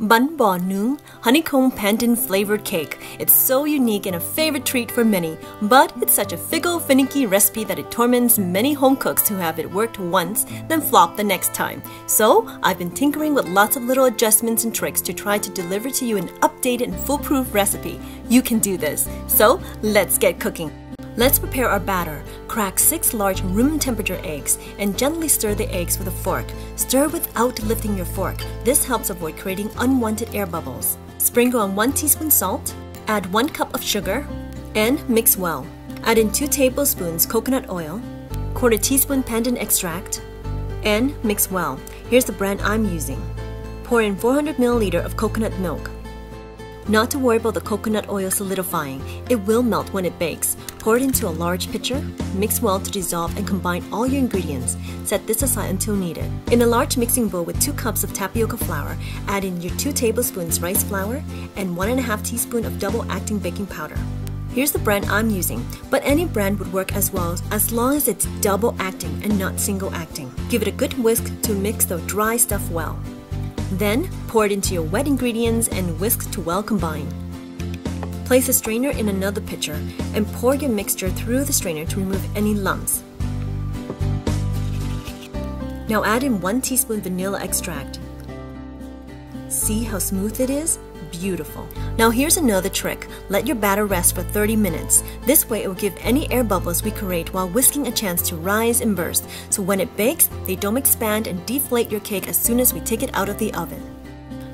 Bánh Bò Nướng honeycomb pandan flavored cake. It's so unique and a favorite treat for many, but it's such a fickle, finicky recipe that it torments many home cooks who have it worked once, then flop the next time. So I've been tinkering with lots of little adjustments and tricks to try to deliver to you an updated and foolproof recipe. You can do this. So let's get cooking. Let's prepare our batter. Crack 6 large room temperature eggs and gently stir the eggs with a fork. Stir without lifting your fork. This helps avoid creating unwanted air bubbles. Sprinkle on 1 teaspoon salt, add 1 cup of sugar, and mix well. Add in 2 tablespoons coconut oil, quarter teaspoon pandan extract, and mix well. Here's the brand I'm using. Pour in 400 milliliter of coconut milk. Not to worry about the coconut oil solidifying, it will melt when it bakes. Pour it into a large pitcher, mix well to dissolve and combine all your ingredients. Set this aside until needed. In a large mixing bowl with 2 cups of tapioca flour, add in your 2 tablespoons rice flour and 1.5 teaspoon of double-acting baking powder. Here's the brand I'm using, but any brand would work as well as long as it's double acting and not single acting. Give it a good whisk to mix the dry stuff well. Then, pour it into your wet ingredients and whisk to well combine. Place a strainer in another pitcher and pour your mixture through the strainer to remove any lumps. Now add in 1 teaspoon vanilla extract. See how smooth it is? Beautiful. Now here's another trick. Let your batter rest for 30 minutes. This way it will give any air bubbles we create while whisking a chance to rise and burst, so when it bakes, they don't expand and deflate your cake as soon as we take it out of the oven.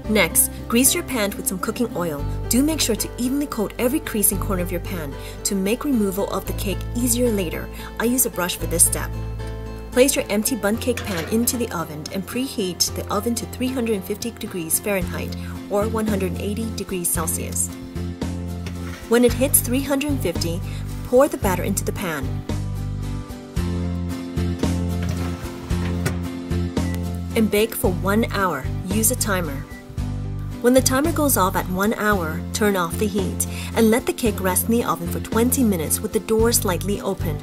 Next, grease your pan with some cooking oil. Do make sure to evenly coat every crease and corner of your pan to make removal of the cake easier later. I use a brush for this step. Place your empty bundt cake pan into the oven and preheat the oven to 350 degrees Fahrenheit or 180 degrees Celsius. When it hits 350, pour the batter into the pan. And bake for one hour. Use a timer. When the timer goes off at 1 hour, turn off the heat and let the cake rest in the oven for 20 minutes with the door slightly open.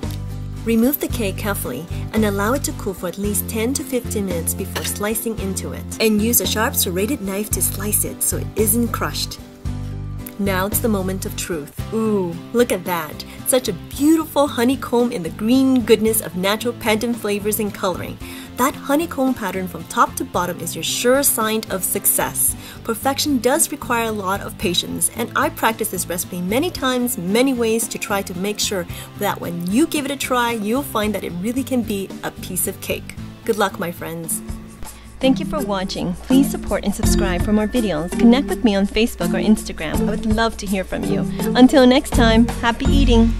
Remove the cake carefully and allow it to cool for at least 10 to 15 minutes before slicing into it. And use a sharp serrated knife to slice it so it isn't crushed. Now it's the moment of truth. Ooh, look at that. Such a beautiful honeycomb in the green goodness of natural pandan flavors and coloring. That honeycomb pattern from top to bottom is your sure sign of success. Perfection does require a lot of patience, and I practice this recipe many times, many ways to try to make sure that when you give it a try, you'll find that it really can be a piece of cake. Good luck, my friends. Thank you for watching. Please support and subscribe for more videos. Connect with me on Facebook or Instagram. I would love to hear from you. Until next time, happy eating!